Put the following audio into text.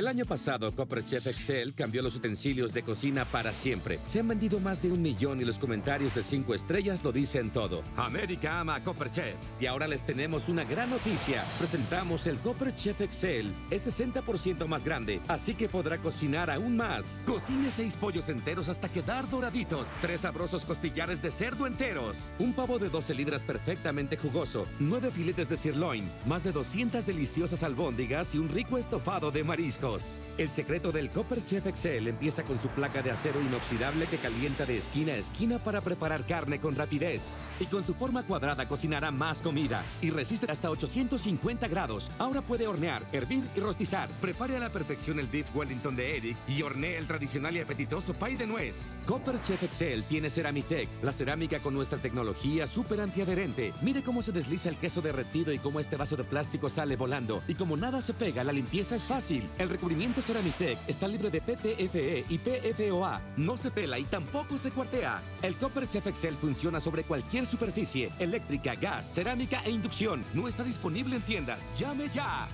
El año pasado, Copper Chef Excel cambió los utensilios de cocina para siempre. Se han vendido más de un millón y los comentarios de 5 estrellas lo dicen todo. América ama a Copper Chef. Y ahora les tenemos una gran noticia. Presentamos el Copper Chef Excel. Es 60% más grande, así que podrá cocinar aún más. Cocine 6 pollos enteros hasta quedar doraditos. 3 sabrosos costillares de cerdo enteros. Un pavo de 12 libras perfectamente jugoso. 9 filetes de sirloin. Más de 200 deliciosas albóndigas y un rico estofado de marisco. El secreto del Copper Chef Excel empieza con su placa de acero inoxidable que calienta de esquina a esquina para preparar carne con rapidez. Y con su forma cuadrada cocinará más comida y resiste hasta 850 grados. Ahora puede hornear, hervir y rostizar. Prepare a la perfección el beef Wellington de Eric y hornee el tradicional y apetitoso pie de nuez. Copper Chef Excel tiene Ceramitec, la cerámica con nuestra tecnología súper antiadherente. Mire cómo se desliza el queso derretido y cómo este vaso de plástico sale volando. Y como nada se pega, la limpieza es fácil. El recubrimiento Ceramitec está libre de PTFE y PFOA. No se pela y tampoco se cuartea. El Copper Chef Excel funciona sobre cualquier superficie, eléctrica, gas, cerámica e inducción. No está disponible en tiendas. ¡Llame ya!